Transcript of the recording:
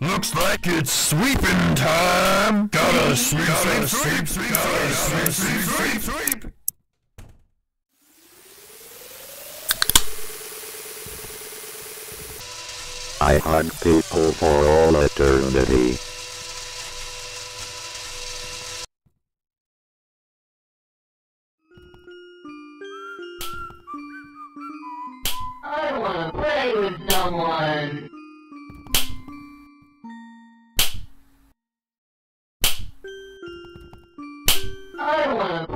Looks like it's sweeping time. Gotta sweep, gotta sweep, sweep, gotta sweep, sweep, sweep, sweep. I hug people for all eternity. I want to play with someone. I want to